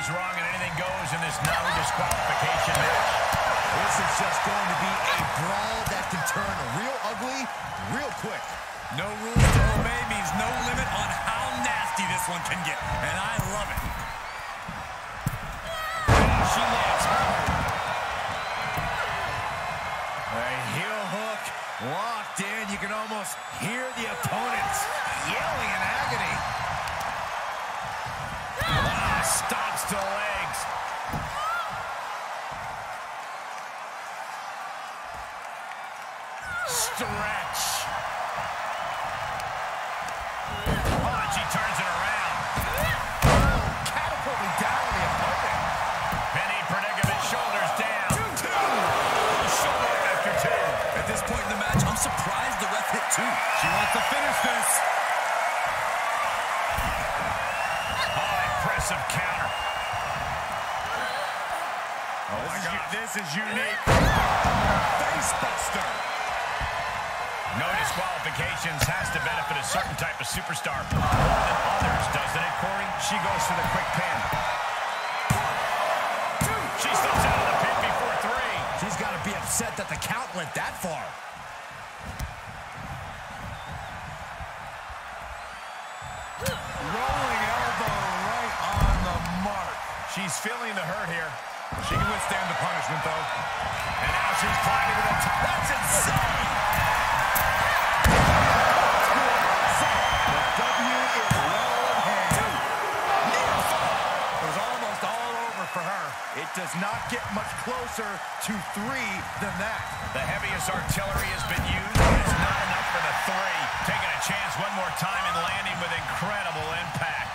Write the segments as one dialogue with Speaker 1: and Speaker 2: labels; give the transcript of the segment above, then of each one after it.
Speaker 1: goes wrong and anything goes in this no disqualification match.
Speaker 2: This is just going to be a brawl that can turn real ugly real quick.
Speaker 3: No rules to obey means no limit on how nasty this one can get, and I love it.
Speaker 1: She lands hard.
Speaker 2: A heel hook locked in. You can almost hear the opponents yelling
Speaker 1: to legs. Stretch. Oh, and she turns it around.
Speaker 2: Catapulting down the opponent.
Speaker 1: Penny predicament, shoulders down. Shoulder after two.
Speaker 3: At this point in the match, I'm surprised the ref hit two. She wants to finish this.
Speaker 1: Oh, impressive counter.
Speaker 2: Oh,
Speaker 1: my
Speaker 2: this, is, this is unique. Face buster.
Speaker 1: No disqualifications has to benefit a certain type of superstar more than others, doesn't it, Corey? She goes for the quick pin. Two. She steps out of the pin before three.
Speaker 2: She's got to be upset that the count went that far. Rolling elbow right on the mark.
Speaker 1: She's feeling the hurt here.
Speaker 3: She can withstand the punishment, though.
Speaker 1: And now she's climbing to the top. That's insane!
Speaker 2: The W is well in hand.
Speaker 3: It was almost all over for her.
Speaker 2: It does not get much closer to three than that.
Speaker 1: The heaviest artillery has been used, but it's not enough for the three. Taking a chance one more time and landing with incredible impact.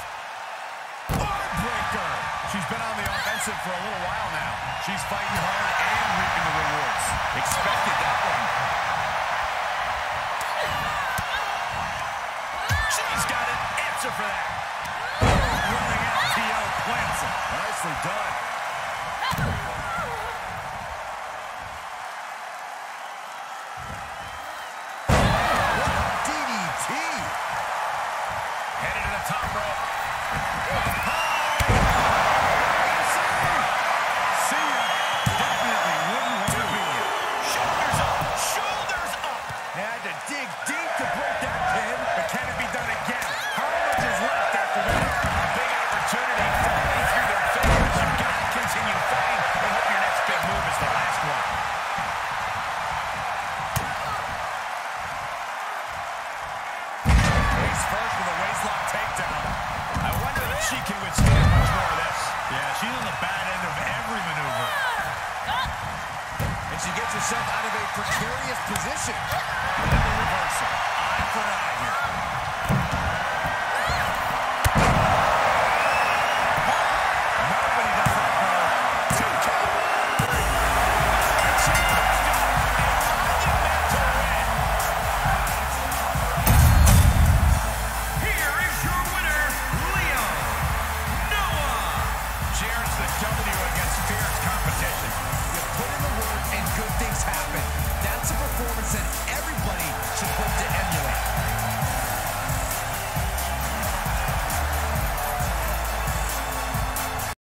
Speaker 2: Heartbreaker.
Speaker 3: She's been on the offensive for a little. She's fighting hard and reaping the rewards. Expected that one.
Speaker 1: She's got an answer for that.
Speaker 3: Running STO plants him.
Speaker 2: Nicely done. DDT.
Speaker 1: Headed to the top rope. Opportunity falling through their fingers. You've got to continue fighting and hope your next big move is the last one.
Speaker 3: Face first with a waistlock takedown.
Speaker 1: I wonder if she can withstand much more of this.
Speaker 3: Yeah, she's on the bad end of every maneuver.
Speaker 2: And she gets herself out of a precarious position.
Speaker 3: And the reversal. Eye for eye here.
Speaker 1: nothing.
Speaker 2: You put in the work and good things happen. That's a performance that everybody